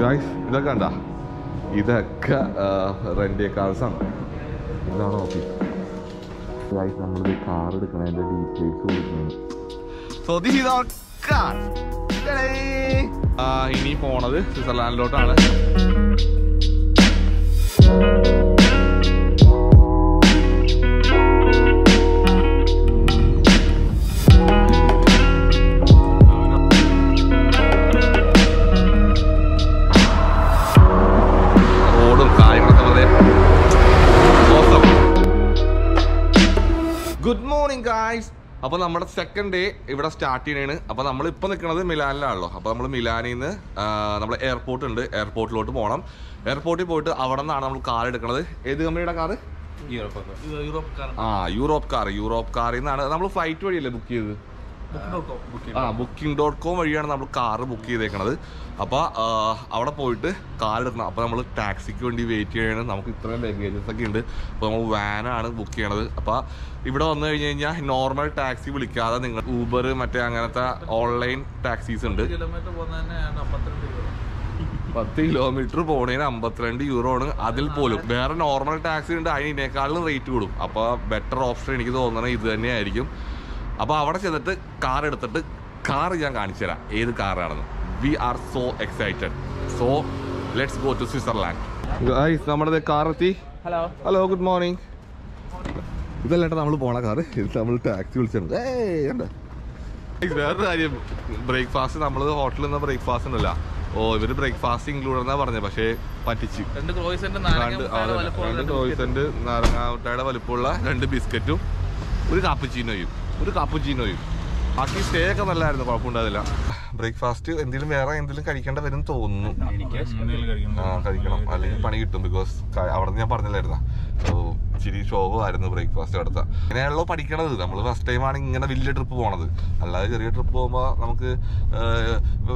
Guys ഇതൊക്കെ കണ്ട? ഇതൊക്കെ റെന്റ് കാർസാണ് ഇതാണ് ഓഫീസ് ഗായ്സ് നമ്മളിത് കാർ എടുക്കണതിന്റെ ഡീറ്റെയിൽസ് കൊടുക്കുന്നത് ഇനി പോണത് സ്വിറ്റ്സർലാൻഡിലോട്ടാണ്. അപ്പോൾ നമ്മുടെ സെക്കൻഡ് ഡേ ഇവിടെ സ്റ്റാർട്ട് ചെയ്യണേണ്. അപ്പോൾ നമ്മൾ ഇപ്പോൾ നിൽക്കുന്നത് മിലാനിലാണല്ലോ. അപ്പോൾ നമ്മൾ മിലാനിൽ നിന്ന് നമ്മൾ എയർപോർട്ട് ഉണ്ട്. എയർപോർട്ടിലോട്ട് പോകണം എയർപോർട്ടിൽ പോയിട്ട് അവിടെ നിന്നാണ് നമ്മൾ കാർ എടുക്കുന്നത് ഏത് കമ്പനിയുടെ കാർ. കാറ് ആ യൂറോപ്പ് കാർ. യൂറോപ്പ് കാറിൽ നിന്നാണ് നമ്മൾ ഫ്ലൈറ്റ് വഴിയല്ലേ ബുക്ക് ചെയ്തത്? ആ ബുക്കിംഗ് ഡോട്ട് കോം വഴിയാണ് നമ്മൾ കാറ് ബുക്ക് ചെയ്തേക്കണത്. അപ്പോൾ അവിടെ പോയിട്ട് എടുക്കണം. അപ്പോൾ നമ്മൾ ടാക്സിക്ക് വേണ്ടി വെയിറ്റ് ചെയ്യണം. നമുക്ക് ഇത്രയും ലഗേജസ് ഒക്കെ ഉണ്ട്. അപ്പോൾ നമ്മൾ വാനാണ് ബുക്ക് ചെയ്യണത്. അപ്പോൾ ഇവിടെ വന്നു കഴിഞ്ഞ് കഴിഞ്ഞാൽ നോർമൽ ടാക്സി വിളിക്കാതെ നിങ്ങൾ ഊബർ മറ്റേ അങ്ങനത്തെ ഓൺലൈൻ ടാക്സീസ് ഉണ്ട്. പത്ത് കിലോമീറ്റർ പോണേന് അമ്പത്തിരണ്ട് യൂറോ ആണ്. അതിൽ പോലും. വേറെ നോർമൽ ടാക്സി ഉണ്ട്. അതിനേക്കാളും റേറ്റ് കൂടും. അപ്പോൾ ബെറ്റർ ഓപ്ഷൻ എനിക്ക് തോന്നുന്നത് ഇത് തന്നെയായിരിക്കും. അപ്പോൾ അവിടെ ചെന്നിട്ട് കാർ എടുത്തിട്ട് കാർ ഞാൻ കാണിച്ചു തരാം. ഏത് കാറാണെന്ന് we are so excited so let's go to Switzerland നമ്മുടെ കാർ എത്തി. ഹലോ ഹലോ ഗുഡ് മോർണിംഗ് ഇതല്ല നമ്മൾ പോണ കാറ് ഇത് നമ്മൾ ടാക്സി വിളിച്ചിട്ടുണ്ട് വേറൊരു കാര്യം. ബ്രേക്ക്ഫാസ്റ്റ് നമ്മൾ ഹോട്ടലിൽ നിന്ന് ബ്രേക്ക്ഫാസ്റ്റ് ഉണ്ടല്ല. ഓ ഇവർ ബ്രേക്ക്ഫാസ്റ്റ് ഇൻക്ലൂഡ് എന്നാ പറഞ്ഞത് പക്ഷേ പറ്റിച്ചു. രണ്ട് ക്രോയിസന്റ് രണ്ട് വലുപ്പമുള്ള രണ്ട് ബിസ്ക്കറ്റും ഒരു കാപ്പുച്ചീനോയും ഒരു കാപ്പുചീനോയും ബാക്കി സ്റ്റേ ഒക്കെ നല്ലായിരുന്നു കുഴപ്പമുണ്ടാവില്ല ബ്രേക്ക്ഫാസ്റ്റ് എന്തെങ്കിലും വേറെ എന്തെങ്കിലും കഴിക്കേണ്ട വരും തോന്നുന്നു. ആ കഴിക്കണം. അല്ലെങ്കിൽ പണി കിട്ടും ബിക്കോസ് അവിടെ നിന്ന് ഞാൻ പറഞ്ഞില്ലായിരുന്ന? ഇച്ചിരി ശോകമായിരുന്നു ബ്രേക്ക്ഫാസ്റ്റ് അവിടുത്തെ ഇങ്ങനെയാണല്ലോ പഠിക്കണത്. നമ്മൾ ഫസ്റ്റ് ടൈമാണ് ഇങ്ങനെ വലിയ ട്രിപ്പ് പോണത്. അല്ലാതെ ചെറിയ ട്രിപ്പ് പോകുമ്പോൾ നമുക്ക്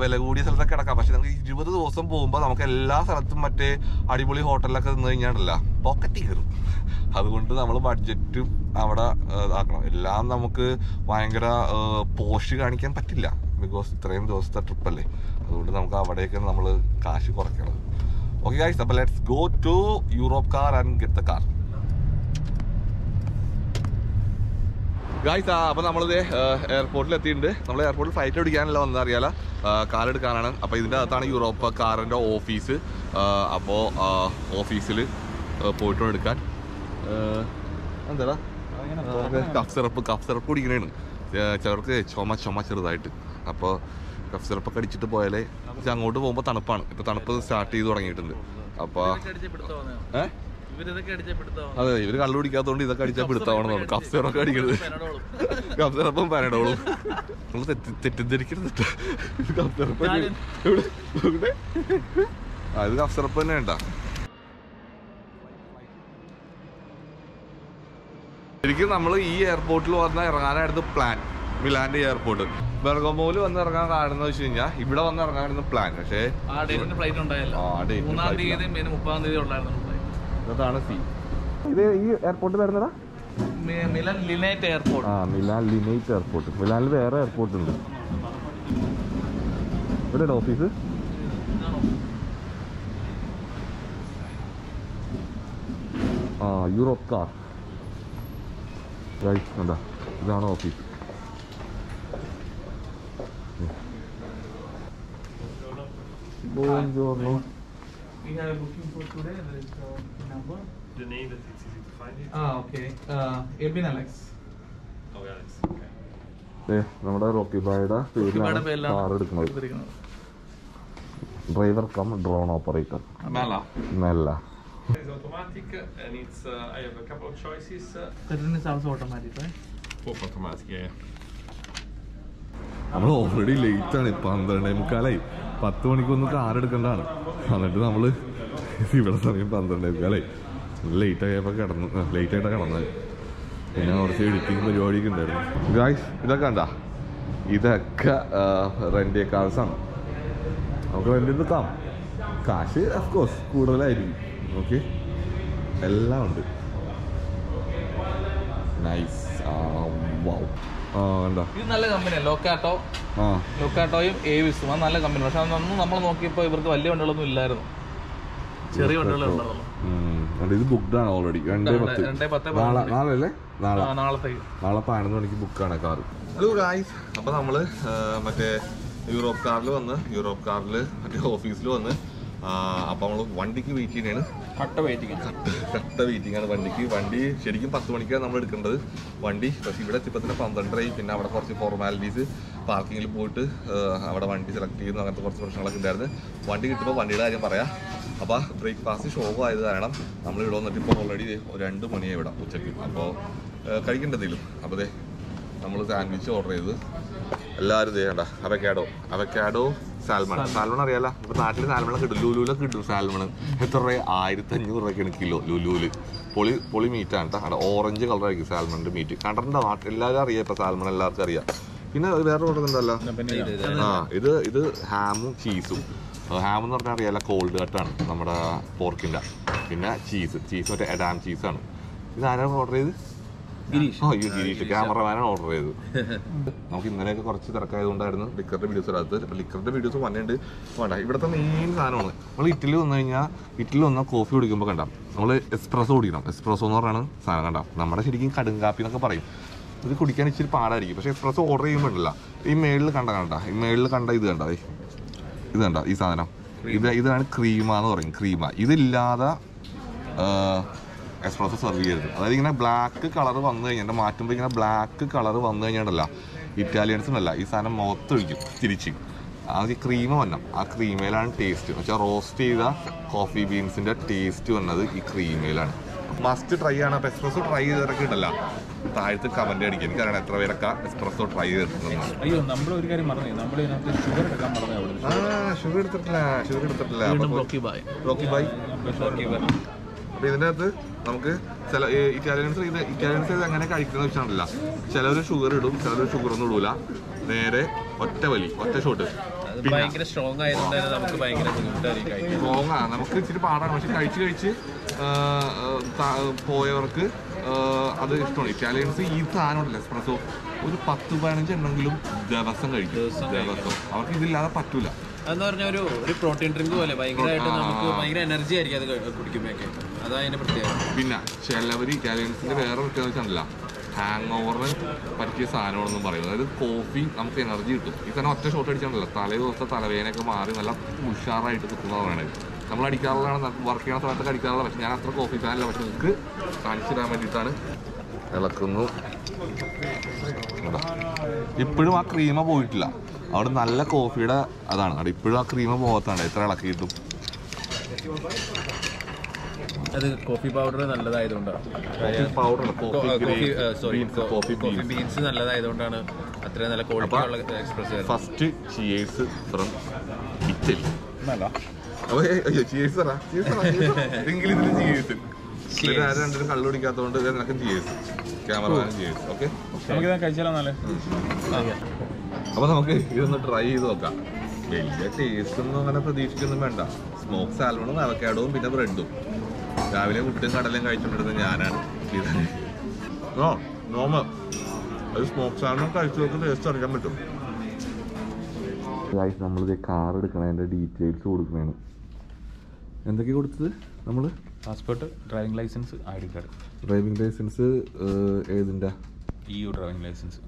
വില കൂടിയ സ്ഥലത്തൊക്കെ കിടക്കാം. പക്ഷെ നമുക്ക് ഇരുപത് ദിവസം പോകുമ്പോൾ നമുക്ക് എല്ലാ സ്ഥലത്തും മറ്റേ അടിപൊളി ഹോട്ടലിലൊക്കെ നിന്ന് കഴിഞ്ഞാണല്ല പോക്കറ്റ് കയറും. അതുകൊണ്ട് നമ്മൾ ബഡ്ജറ്റും അവിടെ ആക്കണം. എല്ലാം നമുക്ക് ഭയങ്കര പോഷ് കാണിക്കാൻ പറ്റില്ല. ബിക്കോസ് ഇത്രയും ദിവസത്തെ ട്രിപ്പല്ലേ അതുകൊണ്ട് നമുക്ക് അവിടെയൊക്കെ നമ്മൾ കാശ് കുറയ്ക്കണം ഓക്കെ ഗൈസ് അപ്പോൾ let's go to Europe car and get the car guys അപ്പോൾ നമ്മളിത് എയർപോർട്ടിൽ എത്തിയിട്ടുണ്ട് നമ്മൾ എയർപോർട്ടിൽ ഫ്ലൈറ്റ് പിടിക്കാനല്ല വന്നത് അറിയാല? കാർ എടുക്കാനാണ്. അപ്പോൾ ഇതിന്റെ അകത്താണ് യൂറോപ്പ് കാറിന്റെ ഓഫീസ് അപ്പോൾ ഓഫീസിൽ പോയിട്ട് എടുക്കാൻ. എന്താടാ? കഫ് സിറപ്പ് കഫ് സിറപ്പ് കുടിക്കണേണ്. ചിലർക്ക് ചുമ ചുമ ചെറുതായിട്ട്. അപ്പോൾ കഫ് സിറപ്പൊക്കെ അടിച്ചിട്ട് പോയാലേ അങ്ങോട്ട് പോകുമ്പോൾ തണുപ്പാണ്. ഇപ്പോൾ തണുപ്പ് സ്റ്റാർട്ട് ചെയ്ത് തുടങ്ങിയിട്ടുണ്ട്. അപ്പോൾ ഏഹ് അതെ ഇവർ കള്ളു കുടിക്കാത്തോണ്ട് ഇതൊക്കെ അടിച്ചാൽ പിടുത്താവണം തോന്നുന്നു. കഫ് സിറപ്പ് അടിക്കരുത്. കഫ്സറപ്പം പരടോളും. നമ്മൾ തെറ്റി തെറ്റിദ്ധരിക്കരുത് കേട്ടോ. അത് കഫ് സിറപ്പ് തന്നെ. വേണ്ട. ശരിക്കും നമ്മൾ ഈ എയർപോർട്ടിൽ വന്ന ഇറങ്ങാനായിരുന്നു പ്ലാൻ മിലാന്റെ എയർപോർട്ട്. ബെർഗമോൽ വന്ന് ഇറങ്ങാൻ കാരണം വെച്ച് കഴിഞ്ഞാൽ ഇവിടെ വന്ന് ഇറങ്ങാനായിരുന്നു പ്ലാൻ പക്ഷേ ആ ഡേറ്റിന് ഫ്ലൈറ്റ് ഉണ്ടായില്ല. മൂന്നാം. തീയതി മുപ്പതാം തീയതി ഉണ്ടായിരുന്നു ഇതാണ് സി ഇത് ഈ എയർപോർട്ട് വരുന്നതാ? മിലൻ ലിനേറ്റ് എയർപോർട്ട് ആ മിലാൻ ലിനേറ്റ് എയർപോർട്ട് മിലാനിൽ വേറെ എയർപോർട്ട് ഉണ്ട്. ഇവിടെ ഓഫീസ് ആ യൂറോപ്പ് കാർ ഗൈസ് എന്താ ഇതാണ് office Buongiorno. We have a booking for today. There is a number. The name that it's easy to find it. Ah, okay. Uh, Irvin Alex. Oh, yeah, it's okay. നമ്മുടെ Rocky ബായുടെ പേരിലാണ് car എടുക്കുന്നത് driver cum drone operator നല്ല മെല്ല It's automatic uh, and it's uh, I have a couple of choices. Uh, is also automatic, right? both automatic, yeah. നമ്മൾ already late ആണ് പന്ത്രണ്ടേ മുക്കാലായി പത്ത് മണിക്കൊന്ന് കാർ എടുക്കേണ്ടതാണ്. എന്നിട്ട് നമ്മൾ ഇവിടെ സമയം പന്ത്രണ്ടായിരിക്കും അല്ലേ? ലേറ്റ് ആയപ്പോൾ കിടന്നു ലേറ്റ് ആയിട്ടാണ് കിടന്നത്. പിന്നെ കുറച്ച് എഡിറ്റിംഗ് പരിപാടിയൊക്കെ ഉണ്ടായിരുന്നു. ഗായ്സ് ഇതൊക്കെ കണ്ട? ഇതൊക്കെ റെന്റ് കാർസാണ് നമുക്ക് റെന്റ് എടുക്കാം കാശ് അഫ്കോഴ്സ് കൂടുതലായിരിക്കും. ഓക്കെ എല്ലാം ഉണ്ട്. നൈസ് വാവ് ഇത് നല്ല കമ്പനിയാണ് ലോക്കാട്ടോ ലോക്കാട്ടോയും ലൊക്കാട്ടോയും ഏവിസും അത് നല്ല കമ്പനി പക്ഷെ നമ്മൾ നോക്കിയപ്പോൾ ഇവർക്ക് വലിയ വണ്ടികളൊന്നും ഇല്ലായിരുന്നു. ചെറിയ വണ്ടികളേ ഉണ്ടായിരുന്നുള്ളൂ കണ്ടോ, ഇത് ബുക്ക്ഡ് ആണ് ഓൾറെഡി നാളെ നാളെ. പതിനൊന്ന് മണിക്ക് ബുക്കാണ് കാർ ഹലോ ഗായ്സ് അപ്പോൾ നമ്മൾ മറ്റേ യൂറോപ്പ് കാറിൽ വന്ന് യൂറോപ്പ് കാറിൽ മറ്റേ ഓഫീസിൽ വന്ന് അപ്പോൾ നമ്മൾ വണ്ടിക്ക് വെയിറ്റ് ചെയ്യണേണ് കട്ട വെയിറ്റിംഗ് കട്ട വെയിറ്റിംഗ് ആണ് വണ്ടിക്ക്. വണ്ടി ശരിക്കും പത്ത് മണിക്കാണ് നമ്മൾ എടുക്കേണ്ടത്. വണ്ടി പക്ഷേ ഇവിടെ എത്തിയപ്പോൾ തന്നെ പന്ത്രണ്ടരയായി. പിന്നെ അവിടെ കുറച്ച് ഫോർമാലിറ്റീസ് പാർക്കിങ്ങിൽ പോയിട്ട് അവിടെ വണ്ടി സെലക്ട് ചെയ്യുന്നു. അങ്ങനത്തെ കുറച്ച് പ്രശ്നങ്ങളൊക്കെ ഉണ്ടായിരുന്നു. വണ്ടി കിട്ടുമ്പോൾ വണ്ടിയുടെ കാര്യം പറയാം. അപ്പോൾ ബ്രേക്ക്ഫാസ്റ്റ് ഷോപ്പ് ആയത് കാരണം നമ്മൾ ഇവിടെ വന്നിട്ട് ഇപ്പോൾ ഓൾറെഡി രണ്ട് മണിയായി ഇവിടെ ഉച്ചയ്ക്ക്. അപ്പോൾ കഴിക്കേണ്ടതിലും അപ്പോൾ ദേ നമ്മൾ സാൻഡ്വിച്ച് ഓർഡർ ചെയ്ത്. എല്ലാവരും ചെയ്യണ്ട അവക്കാഡോ അവക്കാഡോ സാൽമൺ. സാൽമൺ. അറിയാലോ? ഇപ്പൊ നാട്ടിൽ സാൽമണൊക്കെ കിട്ടും ലുലുലൊക്കെ കിട്ടും സാൽമൺ എത്ര? രൂപ ആയിരത്തി അഞ്ഞൂറ് രൂപയ്ക്കാണ് കിലോ ലുലുൽ. പൊളി പൊളി മീറ്റാണ് കേട്ടോ ഓറഞ്ച് കളറായിരിക്കും സാൽമണിന്റെ മീറ്റ് കണ്ടിട്ടുണ്ടോ നാട്ടിൽ എല്ലാവരും അറിയാം ഇപ്പൊ സാൽമൺ എല്ലാവർക്കും അറിയാം. പിന്നെ വേറെ ഓർഡർ ആ ഇത് ഇത് ഹാമും ചീസും ഹാം എന്ന് പറഞ്ഞാൽ അറിയാലോ കോൾഡ് കട്ടാണ് നമ്മുടെ പോർക്കിന്റെ പിന്നെ ചീസ് ചീസ് മറ്റേ എഡാം ചീസാണ് ഇത് ആരാണ് ഓർഡർ ചെയ്ത്? ഗിരീഷ്. ഈ ഗിരീഷ് ക്യാമറമാനാണ് ഓർഡർ ചെയ്തത്. നമുക്ക് ഇന്നലെയൊക്കെ കുറച്ച് തിരക്കായതുകൊണ്ടായിരുന്നു ലിക്കറിന്റെ വീഡിയോസ് ഇടാത്തത്. അപ്പൊ ലിക്കറിന്റെ വീഡിയോസ് വന്നിട്ടുണ്ട് വേണ്ട ഇവിടുത്തെ മെയിൻ സാധനമാണ്. നമ്മൾ ഇറ്റലി വന്നു കഴിഞ്ഞാൽ ഇറ്റലി വന്നാൽ കോഫി കുടിക്കുമ്പോൾ കണ്ട നമ്മൾ എക്സ്പ്രസോ കുടിക്കണം. എക്സ്പ്രസോ എന്ന് പറയുന്ന സാധനം കണ്ട. നമ്മുടെ ശരിക്കും കടുങ്കാപ്പി എന്നൊക്കെ പറയും. ഇത് കുടിക്കാൻ ഇച്ചിരി പാടായിരിക്കും. പക്ഷേ എക്സ്പ്രസോ ഓർഡർ ചെയ്യുമ്പോൾ ഉണ്ടല്ല. ഈ മേളിൽ കണ്ട കണ്ട. ഈ മേളിൽ കണ്ട ഇത് കണ്ട. ഇത് കണ്ട ഈ സാധനം? ഇത് ഇതാണ് ക്രീമ എന്ന് പറയും. ക്രീമ ഇതില്ലാതെ എക്സ്പ്രസ് സെർവ് ചെയ്യരുത് അതായത് ഇങ്ങനെ ബ്ലാക്ക് കളർ വന്നു കഴിഞ്ഞാൽ എന്റെ മാറ്റുമ്പോൾ ഇങ്ങനെ ബ്ലാക്ക് കളർ വന്നു കഴിഞ്ഞാൽ ഇറ്റാലിയൻസിനല്ല ഈ സാധനം മുഖത്തൊഴിക്കും തിരിച്ച്. അത് ക്രീം വന്നം ആ ക്രീമയിലാണ് ടേസ്റ്റ് വെച്ചാൽ റോസ്റ്റ് ചെയ്ത കോഫി ബീൻസിന്റെ ടേസ്റ്റ് വന്നത് ഈ ക്രീമയിലാണ് മസ്റ്റ് ട്രൈ ആണ്. അപ്പോൾ എക്സ്പ്രസോ ട്രൈ ചെയ്തവരൊക്കെ ഉണ്ടല്ലോ. താഴത്ത് കമന്റ് അടിക്കുക എനിക്കറിയണം എത്ര പേരൊക്കെ എക്സ്പ്രസോ ട്രൈ ചെയ്തിട്ടുണ്ടെന്ന്. അയ്യോ നമ്മൾ ഒരു കാര്യം പറഞ്ഞു. നമ്മൾ ഇതിനകത്ത് ഷുഗർ എടുക്കാൻ പറഞ്ഞു ആ ഷുഗർ എടുത്തിട്ടില്ല ഷുഗർ എടുത്തിട്ടില്ല. റോക്കി ബായ് റോക്കി ബൈ അപ്പൊ ഇതിന്റെ അകത്ത് നമുക്ക് ചില ഇറ്റാലിയൻസ് ഇത് ഇറ്റാലിയൻസ് ഇത് അങ്ങനെ കഴിക്കുന്ന വെച്ചാണല്ല ചിലർ ഷുഗർ ഇടും ചിലർ ഷുഗർ ഒന്നും ഇടൂല. നേരെ ഒറ്റ വലി ഒറ്റ ഷോട്ട് ഭയങ്കര സ്ട്രോങ് ആയതുകൊണ്ട് തന്നെ നമുക്ക് ഭയങ്കര സ്ട്രോങ് ആണ് നമുക്ക് ഇച്ചിരി പാടാണ്. പക്ഷെ കഴിച്ച് കഴിച്ച് പോയവർക്ക് അത് ഇഷ്ടമാണ്. ഇറ്റാലിയൻസ് ഈ സാധനം ഉണ്ടല്ലോ എക്സ്പ്രസോ ഒരു പത്ത് പതിനഞ്ച് എണ്ണെങ്കിലും ദിവസം കഴിക്കും. ദിവസം അവർക്ക് ഇതില്ലാതെ പറ്റൂല. എന്ന് പറഞ്ഞ ഒരു പ്രോട്ടീൻ ഡ്രിങ്ക് പോലെ. ഭയങ്കരമായിട്ട്. നമുക്ക് ഭയങ്കര എനർജി ആയിരിക്കും അത് കുടിക്കുമ്പോഴൊക്കെ പിന്നെ ചിലവർ ഇറ്റാലിയൻസിന്റെ വേറെ പ്രത്യേകത വെച്ചാണല്ല ഹാങ് ഓവർ പറ്റിയ സാധനമാണെന്നും പറയും. അതായത് കോഫി നമുക്ക് എനർജി കിട്ടും. ഈ തന്നെ ഒറ്റ ഷോട്ട് അടിച്ചാണല്ലോ. തലേ ദിവസത്തെ തലവേനൊക്കെ മാറി നല്ല ഉഷാറായിട്ട് കിട്ടുന്നതാണ് പറയണത് നമ്മൾ അടിക്കാറുള്ളതാണ് വർക്ക് ചെയ്യുന്ന സമയത്തൊക്കെ അടിക്കാറുള്ള പക്ഷെ ഞാൻ അത്ര കോഫി ഫാനല്ല പക്ഷെ നിങ്ങൾക്ക് കാണിച്ചു തരാൻ വേണ്ടിയിട്ടാണ് ഇളക്കുന്നു. ഇപ്പോഴും ആ ക്രീമ പോയിട്ടില്ല. അവിടെ നല്ല കോഫിയുടെ അതാണ്. അവിടെ ഇപ്പോഴും ആ ക്രീമ പോകത്താണ് എത്ര ഇളക്കിയിട്ടും. അത് coffee powder നല്ലതായതുകൊണ്ടാണ് powder sorry coffee beans beans നല്ലതായതുകൊണ്ടാണ് അത്രയും നല്ല ക്വാളിറ്റി ഉള്ള എക്സ്പ്രസ് വരുന്നത്. ഫസ്റ്റ് ചിയേഴ്സ് ഫ്രം ഇറ്റലി അപ്പൊ ഏയ് അയ്യോ ചിയേഴ്സ് പറ ചിയേഴ്സ് പറ ഇംഗ്ലീഷിൽ ചിയേഴ്സ് പിന്നെ ആരും രണ്ടിനും കള്ളു കുടിക്കാത്തതുകൊണ്ട് ഇത് നിനക്കും ചിയേഴ്സ് ക്യാമറമാനും ചിയേഴ്സ് ഓക്കെ നമുക്കിത് കഴിച്ചാലോ നല്ല അപ്പൊ നമുക്ക് ഇതൊന്ന് ട്രൈ ചെയ്ത് നോക്കാം. വലിയ ടേസ്റ്റ് ഒന്നും അങ്ങനെ പ്രതീക്ഷിക്കൊന്നും വേണ്ട. സ്മോക്ക് സാലഡും അവക്കാഡവും പിന്നെ ബ്രെഡും രാവിലെ മുട്ടും കടലും കഴിച്ചുകൊണ്ടിരുന്നത് ഞാനാണ്. ഓ നോമ അത് സ്മോക്ക് സാധനം കഴിച്ചു നോക്കി ടേസ്റ്റ് അറിയാൻ പറ്റും. നമ്മളിത് കാർ എടുക്കണതിന്റെ ഡീറ്റെയിൽസ് കൊടുക്കണേണ്. എന്തൊക്കെ കൊടുത്തത് നമ്മൾ passport driving licence I D card driving licence ഏതിന്റെ E U driving licence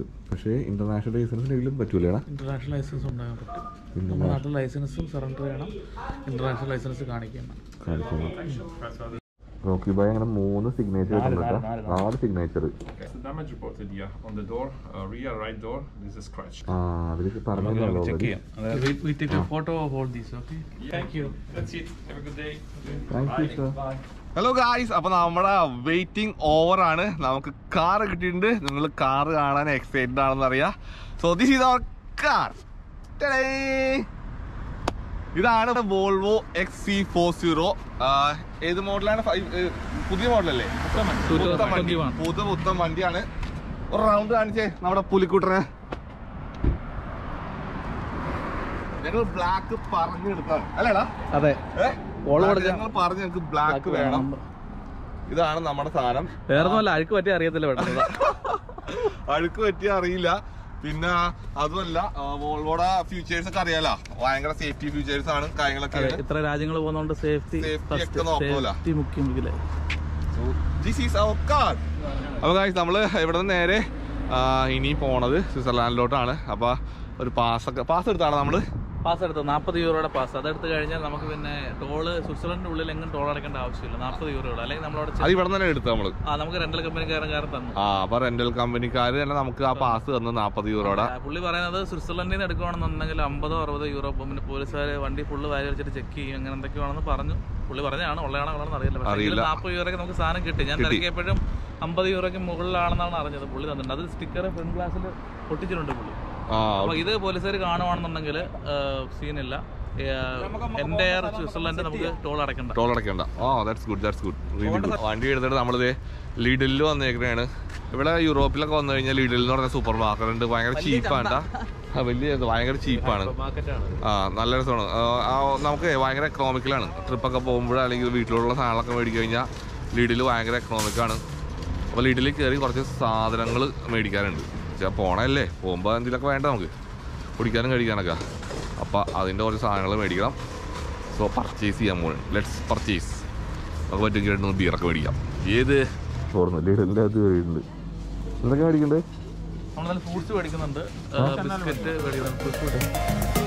U പക്ഷേ ഇന്റർനാഷണൽ ലൈസൻസിനെങ്കിലും പറ്റൂലേടാ. ഇന്റർനാഷണൽ ലൈസൻസ് ഉണ്ടാകാൻ പറ്റും. നമ്മുടെ നാട്ടിൽ ലൈസൻസും സറണ്ടർ ചെയ്യണം. ഇന്റർനാഷണൽ ലൈസൻസ് കാണിക്കണം. കാണിക്കണം. റോക്കി ബായ് അങ്ങനെ മൂന്ന് സിഗ്നേച്ചർ ആറ് signature photo of all these okay Thank you. That's it. Have a good day. Hello guys അപ്പൊ നമ്മുടെ വെയിറ്റിംഗ് ഓവറാണ് നമുക്ക് കാർ കിട്ടിയിട്ടുണ്ട്. നിങ്ങൾ കാർ കാണാൻ എക്സൈറ്റഡ് ആണെന്ന് അറിയാ. So this is our car ഇതാണ് Volvo X C four zero ഏത് മോഡലാണ് പുതിയ മോഡലല്ലേ പുത്തൻ വണ്ടി. പുതു പുത്തൻ വണ്ടിയാണ്. ഒരു റൗണ്ട് കാണിച്ചേ നമ്മുടെ പുലിക്കുട്ടനെ. ഞങ്ങൾ ബ്ലാക്ക് പറഞ്ഞെടുത്താണ് അല്ലേടാ അതെ. ഞങ്ങൾ പറഞ്ഞു ഞങ്ങൾക്ക് ബ്ലാക്ക് വേണം. ഇതാണ് നമ്മുടെ സാധനം. വേറെ ഒന്നുമല്ല അഴുക്ക് പറ്റി അറിയത്തില്ല വേണ്ട അഴുക്ക് പറ്റി അറിയില്ല. പിന്നെ അതുമല്ല വോൾവോടെ ഫ്യൂച്ചേഴ്സ് ഒക്കെ അറിയാലോ? ഭയങ്കര സേഫ്റ്റി ഫ്യൂച്ചേഴ്സ് ആണ് കാര്യങ്ങളൊക്കെ ഇത്ര രാജ്യങ്ങൾ പോകുന്നോണ്ട് സേഫ്റ്റി സേഫ്റ്റി മുഖ്യം അപ്പൊ ഗായ്സ് നമ്മൾ ഇവിടെ നിന്ന് നേരെ ഇനി പോണത് സ്വിറ്റ്സർലാൻഡിലോട്ടാണ്. അപ്പൊ ഒരു പാസ് ഒക്കെ പാസ് എടുത്താണ് നമ്മൾ പാസ് എടുത്തു? നാൽപ്പത് യൂറോയുടെ പാസ് അതെടുത്ത് കഴിഞ്ഞാൽ നമുക്ക് പിന്നെ ടോൾ സ്വിറ്റ്സർലൻഡിന്റെ ഉള്ളിൽ എങ്ങും ടോൾ അടക്കേണ്ട ആവശ്യമില്ല. നാൽപ്പത് യൂറോയുടെ. അല്ലെങ്കിൽ നമ്മളവിടെ ഇവിടെ തന്നെ എടുത്തു നമ്മൾ ആ നമുക്ക് റെന്റൽ കമ്പനിക്കാരൻ കാരൻ തന്നു. ആ അപ്പൊ റെന്റൽ കമ്പനിക്കാർ തന്നെ നമുക്ക് ആ പാസ് തന്നു നാൽപ്പത് യൂറോയുടെ. പുള്ളി പറയുന്നത് സ്വിറ്റ്സർലൻഡിൽ നിന്ന് എടുക്കുകയാണെന്നുണ്ടെങ്കിൽ അമ്പതോ അറുപതോ യൂറോ പിന്നെ പോലീസുകാർ വണ്ടി ഫുള്ള് വാരി വെച്ചിട്ട് ചെക്ക് ചെയ്യും. അങ്ങനെ എന്തൊക്കെയാണെന്ന് പറഞ്ഞു. പുള്ളി പറഞ്ഞാണ് ഉള്ളതാണോ ഉള്ളതെന്ന് അറിയില്ല. പക്ഷേ. നാൽപ്പത് യൂറോയ്ക്ക് നമുക്ക് സാധനം കിട്ടി. ഞാൻ. തിരക്കിയപ്പോഴും അമ്പത് യൂറോയ്ക്ക് മുകളിലാണെന്നാണ് അറിഞ്ഞത്. പുള്ളി തന്നിട്ടുണ്ട്. അത് സ്റ്റിക്കർ ഫ്രണ്ട് ഗ്ലാസ്സിൽ ആ അപ്പൊ ഇത് പോലീസുകാർ കാണുവാണെന്നുണ്ടെങ്കിൽ സീനില്ല എന്റെ സ്വിറ്റ്സർലൻഡ് നമുക്ക് ടോൾ അടക്കണ്ട ടോൾ അടയ്ക്കണ്ട. ആ ദാറ്റ്സ് ഗുഡ് ദാറ്റ്സ് ഗുഡ് വണ്ടി എടുത്തിട്ട് നമ്മളിത് ലീഡിലിൽ വന്നേക്കണേണ്. ഇവിടെ യൂറോപ്പിലൊക്കെ വന്നു കഴിഞ്ഞാൽ ലീഡിൽ എന്ന് പറഞ്ഞ സൂപ്പർ മാർക്കറ്റ് ഉണ്ട്. ഭയങ്കര ചീപ്പാണ് വലിയ ഭയങ്കര ചീപ്പാണ് ആ നല്ല രസമാണ്. നമുക്ക് ഭയങ്കര എക്കണോമിക്കലാണ് ട്രിപ്പൊക്കെ പോകുമ്പോൾ അല്ലെങ്കിൽ വീട്ടിലുള്ള സാധനങ്ങളൊക്കെ മേടിച്ചു കഴിഞ്ഞാൽ ലീഡിൽ ഭയങ്കര എക്കണോമിക്കാണ് അപ്പോൾ ലീഡിൽ കയറി കുറച്ച് സാധനങ്ങൾ മേടിക്കാനുണ്ട് പക്ഷേ പോണല്ലേ പോകുമ്പോൾ എന്തെങ്കിലുമൊക്കെ വേണ്ട നമുക്ക്? കുടിക്കാനും കഴിക്കാനൊക്കെ. അപ്പോൾ അതിന്റെ കുറച്ച് സാധനങ്ങൾ മേടിക്കണം. സോ പർച്ചേസ് ചെയ്യാൻ പോകണം ലെറ്റ്സ് പർച്ചേസ് നമുക്ക് പറ്റുമെങ്കിൽ രണ്ട് മൂന്ന് ബിയറൊക്കെ മേടിക്കാം. ഏത്? ഓർമ്മ ലീഡിന്റെ അത് കഴിയുന്നുണ്ട് എന്തൊക്കെ മേടിക്കണ്ടേ നമ്മൾ നല്ല ഫ്രൂട്ട്സ് മേടിക്കുന്നുണ്ട്. ബിസ്ക്കറ്റ് മേടിക്കുന്നുണ്ട്.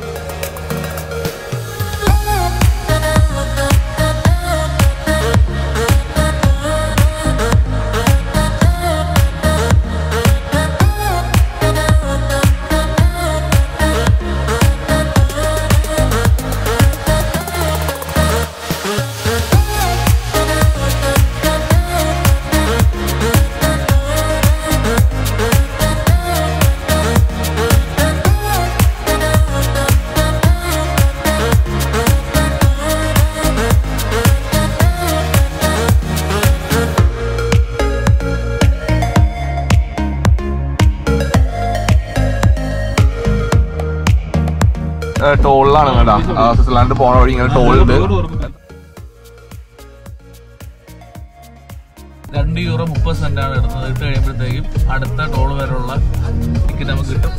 ടോളിലാണ് കേട്ടാ. സ്വിറ്റ്സർലാൻഡ് പോണ വഴി ഇങ്ങനെ ഉണ്ട് രണ്ട് യൂറോ മുപ്പത് സെന്റ് ആണ് ഇടുന്നത് ഇട്ട് കഴിയുമ്പോഴത്തേക്കും അടുത്ത ടോൾ വരെയുള്ള ടിക്കറ്റ് നമുക്ക് കിട്ടും.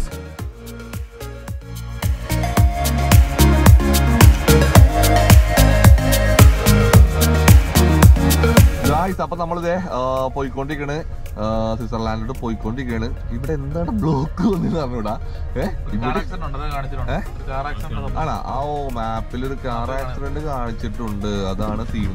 ഗായ്സ് അപ്പൊ നമ്മളിതേ പോയിക്കൊണ്ടിരിക്കണേ. സ്വിറ്റ്സർലാൻഡിലോട്ട് പോയിക്കൊണ്ടിരിക്കണ്. ഇവിടെ എന്താണ് ബ്ലോക്ക് വന്നിട്ട് പറഞ്ഞൂടാ ഏഹ് ആണാ? ആ ഓ മാപ്പിൽ ഒരു കാർ ആക്സിഡന്റ് കാണിച്ചിട്ടുണ്ട്. അതാണ് തീം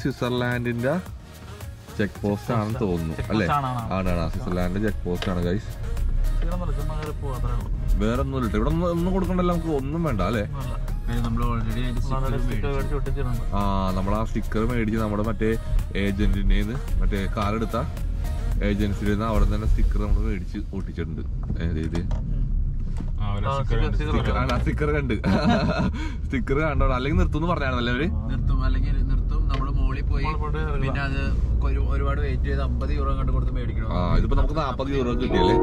സ്വിറ്റ്സർലാൻഡിന്റെ ചെക്ക് പോസ്റ്റ് ആണെന്ന് തോന്നുന്നു. അല്ലേ? ആണാണ്? ആണ്, ആണ്. ആണ് സ്വിറ്റ്സർലാൻഡ് ചെക്ക് പോസ്റ്റ് ആണ് ഗൈസ് വേറെ ഒന്നും ഇല്ല ഇവിടെ ഒന്നും കൊടുക്കണ്ടല്ലോ നമുക്ക് ഒന്നും വേണ്ട അല്ലേ? നമ്മൾ ഓൾറെഡി അതിന്റെ സ്റ്റിക്കർ മേടിച്ച്. ഒട്ടിച്ചിട്ടുണ്ട് ആ നമ്മൾ ആ സ്റ്റിക്കർ മേടിച്ച് നമ്മുടെ മറ്റേ ഏജന്റിന്റെ മറ്റേ കാലെടുത്ത എടുത്ത ഏജൻസിയിൽ നിന്ന് അവിടെ തന്നെ സ്റ്റിക്കർ നമ്മൾ മേടിച്ച് ഒട്ടിച്ചിട്ടുണ്ട്. ഏത് സ്റ്റിക്കർ കണ്ട്. സ്റ്റിക്കർ കണ്ടോ. അല്ലെങ്കിൽ നിർത്തുന്നു പറഞ്ഞാണല്ലേ അവർ? നിർത്തും അല്ലെങ്കിൽ നിർത്തും മോളിൽ പോയി പിന്നെ അത് ഒരു- ഒരുപാട് വെയിറ്റ് ചെയ്ത് അമ്പത് യൂറോ കണ്ട് കൊടുത്ത് മേടിക്കണം? ആ ഇതിപ്പോ നമുക്ക് നാപ്പത് യൂറോ കിട്ടിയല്ലേ?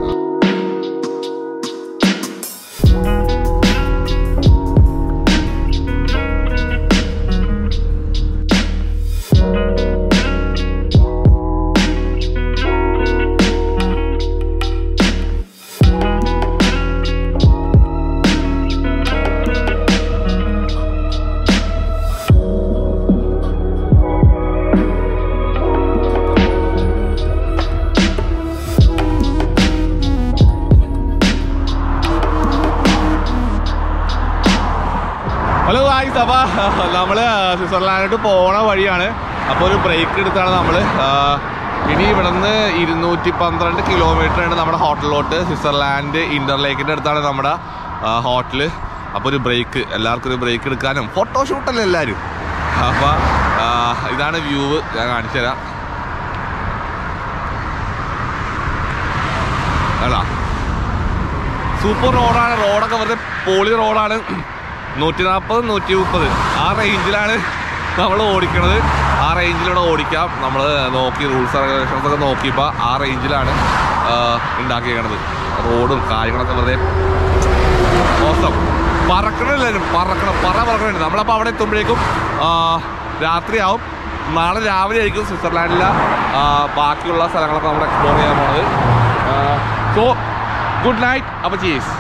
സ്വിറ്റ്സർലാൻഡായിട്ട് പോണ വഴിയാണ്. അപ്പോൾ ഒരു ബ്രേക്ക് എടുത്താണ് നമ്മൾ ഇനി ഇവിടുന്ന് ഇരുന്നൂറ്റി പന്ത്രണ്ട് കിലോമീറ്റർ ആണ് നമ്മുടെ ഹോട്ടലിലോട്ട് സ്വിറ്റ്സർലാൻഡ് ഇന്റർലേക്കിന്റെ അടുത്താണ് നമ്മുടെ ഹോട്ടൽ അപ്പോൾ ഒരു ബ്രേക്ക് എല്ലാവർക്കും ഒരു ബ്രേക്ക് എടുക്കാനും. ഫോട്ടോഷൂട്ടല്ലേ എല്ലാവരും അപ്പോൾ ഇതാണ് വ്യൂവ് ഞാൻ കാണിച്ചു തരാം. അതാ സൂപ്പർ റോഡാണ് റോഡൊക്കെ വെറുതെ പോളി റോഡാണ് നൂറ്റി നാൽപ്പത് നൂറ്റി മുപ്പത് ആ റേഞ്ചിലാണ് നമ്മൾ ഓടിക്കണത് ആ റേഞ്ചിലൂടെ ഓടിക്കാം. നമ്മൾ നോക്കി റൂൾസ് റെഗുലേഷൻസ് ഒക്കെ നോക്കിയപ്പോൾ ആ റേഞ്ചിലാണ് ഉണ്ടാക്കിയേക്കണത് റോഡും കാര്യങ്ങളൊക്കെ വെറുതെ. മോശം പറക്കണില്ലായിരുന്നു പറക്കണം പറ പറക്കണുണ്ട്. നമ്മളപ്പോൾ അവിടെ എത്തുമ്പോഴേക്കും രാത്രിയാവും. നാളെ രാവിലെ ആയിരിക്കും സ്വിറ്റ്സർലാൻഡിലെ ബാക്കിയുള്ള സ്ഥലങ്ങളൊക്കെ നമ്മൾ എക്സ്പ്ലോർ ചെയ്യാൻ പോകുന്നത് സോ ഗുഡ് നൈറ്റ് അപ്പോൾ ചീസ്